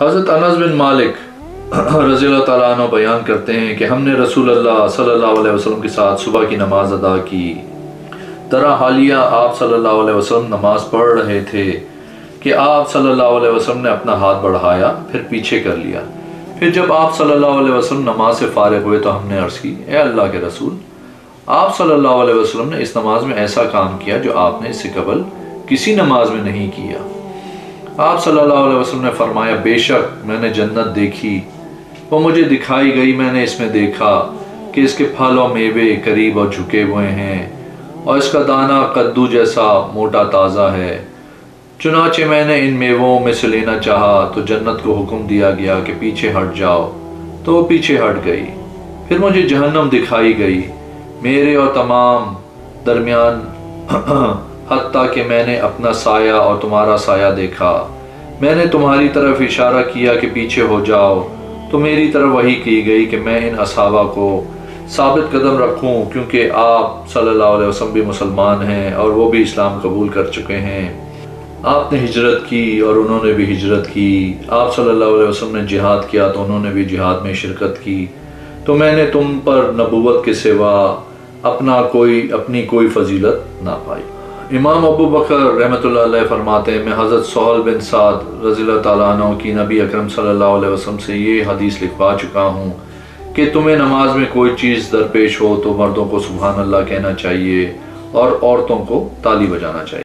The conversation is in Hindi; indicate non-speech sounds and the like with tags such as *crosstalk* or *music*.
हज़रत अनस बिन मालिक *clears throat* रज़ी तु बयान करते हैं कि हमने रसूल अल्लाह सल्लल्लाहु अलैहि वसल्लम के साथ सुबह की नमाज़ अदा की। तरह हालिया आप सल्लल्लाहु अलैहि वसल्लम नमाज़ पढ़ रहे थे कि आप सल्लल्लाहु अलैहि वसल्लम ने अपना हाथ बढ़ाया, फिर पीछे कर लिया। फिर जब आप सल्लल्लाहु अलैहि वसल्लम नमाज़ से फारग हुए तो हमने अर्ज़ की, ए अल्लाह के रसूल, आप सल्लल्लाहु अलैहि वसल्लम ने इस नमाज़ में ऐसा काम किया जो आपने इससे कबल किसी नमाज़ में नहीं किया। आप सल्लल्लाहु अलैहि वसल्लम ने फरमाया, बेशक मैंने जन्नत देखी, वो मुझे दिखाई गई, मैंने इसमें देखा कि इसके फल और मेवे करीब और झुके हुए हैं और इसका दाना कद्दू जैसा मोटा ताज़ा है। चुनाचे मैंने इन मेवों में से लेना चाहा तो जन्नत को हुक्म दिया गया कि पीछे हट जाओ। तो वो पीछे हट गई। फिर मुझे जहन्नम दिखाई गई। मेरे और तमाम दरमियान *clears throat* हती कि मैंने अपना साया और तुम्हारा साया देखा। मैंने तुम्हारी तरफ़ इशारा किया कि पीछे हो जाओ। तो मेरी तरफ़ वही की गई कि मैं इन असाबा को साबित कदम रखूँ, क्योंकि आप सल्लल्लाहु अलैहि वसल्लम भी मुसलमान हैं और वो भी इस्लाम कबूल कर चुके हैं। आपने हिजरत की और उन्होंने भी हिजरत की। आप सल्लल्लाहु अलैहि वसल्लम ने जिहाद किया तो उन्होंने भी जिहाद में शिरकत की। तो मैंने तुम पर नबूवत के सिवा अपना कोई, अपनी कोई फजीलत ना पाई। इमाम अबू बकर रहमत फरमाते हैं, मैं हज़रत सहल बिन साद रज़ी तु की नबी अकरम सल्लल्लाहु अलैहि से ये हदीस लिखवा चुका हूँ कि तुम्हें नमाज़ में कोई चीज़ दरपेश हो तो मर्दों को सुबहानल्ला कहना चाहिए और औरतों को ताली बजाना चाहिए।